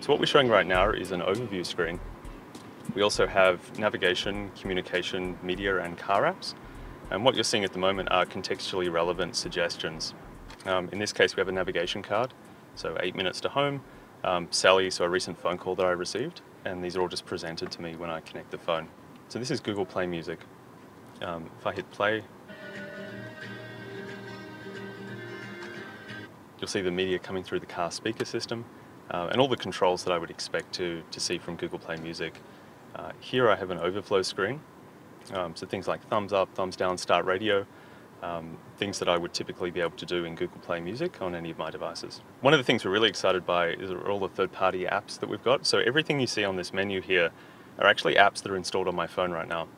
So what we're showing right now is an overview screen. We also have navigation, communication, media and car apps. And what you're seeing at the moment are contextually relevant suggestions. Um, in this case, we have a navigation card, so eight minutes to home, um, Sally, so a recent phone call that I received, and these are all just presented to me when I connect the phone. So this is Google Play Music. Um, if I hit play, you'll see the media coming through the car speaker system uh, and all the controls that I would expect to, to see from Google Play Music. Uh, here I have an overflow screen, um, so things like thumbs up, thumbs down, start radio, um, things that I would typically be able to do in Google Play Music on any of my devices. One of the things we're really excited by is all the third-party apps that we've got. So everything you see on this menu here are actually apps that are installed on my phone right now.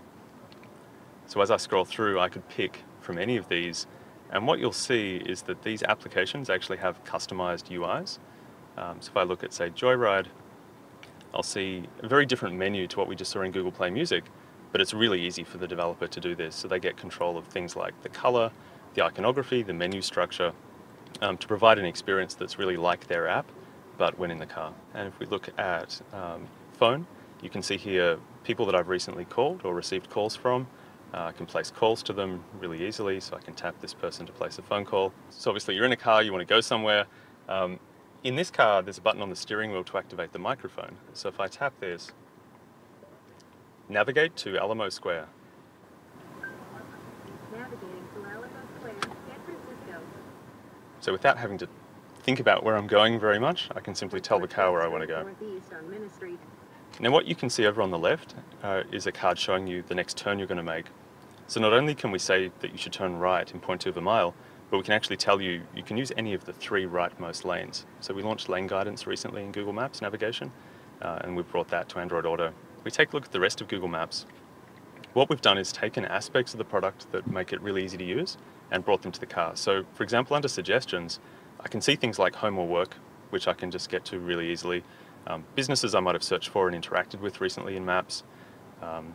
So as I scroll through, I could pick from any of these, and what you'll see is that these applications actually have customized UIs. Um, so if I look at, say, Joyride, I'll see a very different menu to what we just saw in Google Play Music, but it's really easy for the developer to do this. So they get control of things like the color, the iconography, the menu structure, um, to provide an experience that's really like their app, but when in the car. And if we look at um, phone, you can see here people that I've recently called or received calls from. Uh, I can place calls to them really easily, so I can tap this person to place a phone call. So obviously you're in a car, you want to go somewhere. Um, in this car, there's a button on the steering wheel to activate the microphone. So if I tap this, Navigate to Alamo Square. Navigating to Alamo Square, San Francisco. So without having to think about where I'm going very much, I can simply tell the car where I want to go. Northeast on Minna Street. Now what you can see over on the left uh, is a card showing you the next turn you're going to make. So not only can we say that you should turn right in 0.2 of a mile, but we can actually tell you you can use any of the three rightmost lanes. So we launched lane guidance recently in Google Maps navigation, uh, and we've brought that to Android Auto. We take a look at the rest of Google Maps. What we've done is taken aspects of the product that make it really easy to use and brought them to the car. So for example, under suggestions, I can see things like home or work, which I can just get to really easily. Um, businesses I might have searched for and interacted with recently in Maps. Um,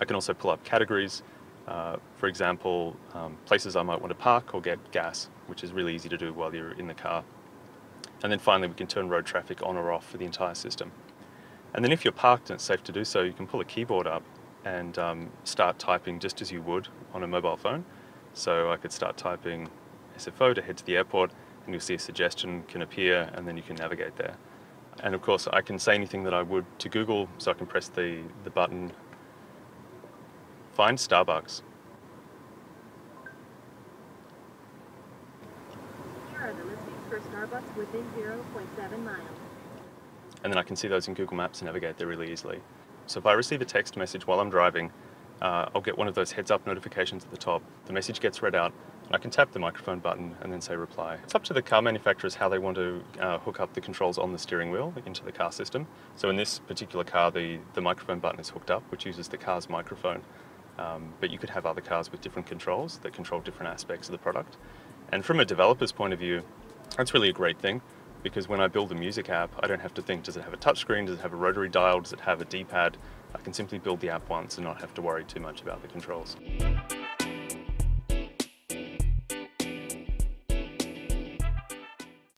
I can also pull up categories. Uh, for example, um, places I might want to park or get gas, which is really easy to do while you're in the car. And then finally, we can turn road traffic on or off for the entire system. And then if you're parked and it's safe to do so, you can pull a keyboard up and um, start typing just as you would on a mobile phone. So I could start typing SFO to head to the airport and you'll see a suggestion can appear and then you can navigate there. And of course I can say anything that I would to Google, so I can press the, the button, find Starbucks. Here are the listings for Starbucks within 0.7 miles. and then I can see those in Google Maps and navigate there really easily. So if I receive a text message while I'm driving, uh, I'll get one of those heads up notifications at the top. The message gets read out, and I can tap the microphone button and then say reply. It's up to the car manufacturers how they want to uh, hook up the controls on the steering wheel into the car system. So in this particular car, the, the microphone button is hooked up, which uses the car's microphone. Um, but you could have other cars with different controls that control different aspects of the product. And from a developer's point of view, that's really a great thing because when I build a music app, I don't have to think, does it have a touchscreen, does it have a rotary dial, does it have a D-pad? I can simply build the app once and not have to worry too much about the controls.